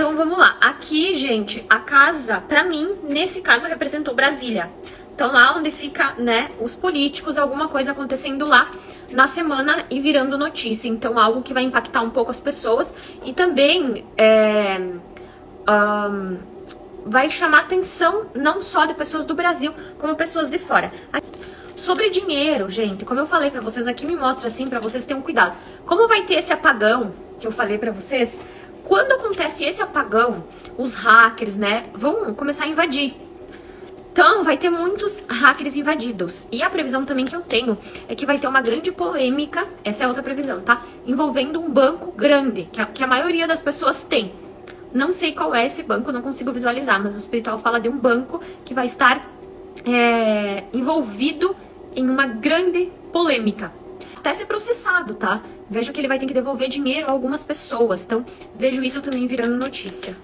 Então vamos lá. Aqui, gente, a casa, pra mim, nesse caso, representou Brasília. Então lá onde fica, né, os políticos, alguma coisa acontecendo lá na semana e virando notícia. Então algo que vai impactar um pouco as pessoas e também é, um, vai chamar atenção não só de pessoas do Brasil, como pessoas de fora. Sobre dinheiro, gente, como eu falei para vocês aqui, me mostra assim para vocês tenham cuidado. Como vai ter esse apagão que eu falei para vocês, quando acontece esse apagão, os hackers, né, vão começar a invadir. Então, vai ter muitos hackers invadidos. E a previsão também que eu tenho é que vai ter uma grande polêmica, essa é outra previsão, tá? Envolvendo um banco grande, que a, que a maioria das pessoas tem. Não sei qual é esse banco, não consigo visualizar, mas o espiritual fala de um banco que vai estar é, envolvido em uma grande polêmica até ser processado, tá? Vejo que ele vai ter que devolver dinheiro a algumas pessoas. Então, vejo isso também virando notícia.